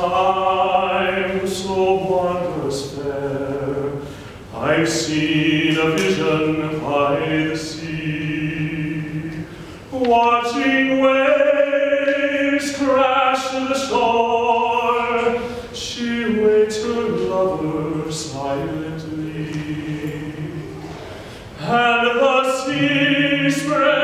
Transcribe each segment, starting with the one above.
time so wondrous fair, I've seen a vision by the sea, watching waves crash to the shore. She waits her lover silently, and the sea sprays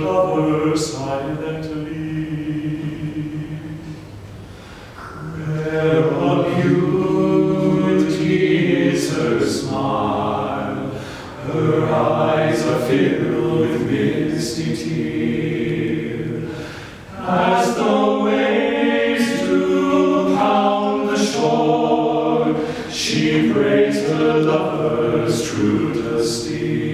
lover silently. Rare of beauty is her smile. Her eyes are filled with misty tear. As the waves do pound the shore, she prays her lovers true to steer.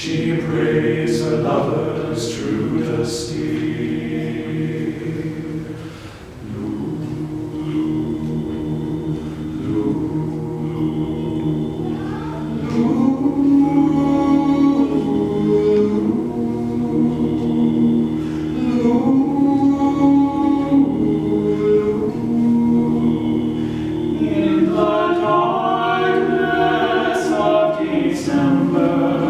She prays her lovers true to. In December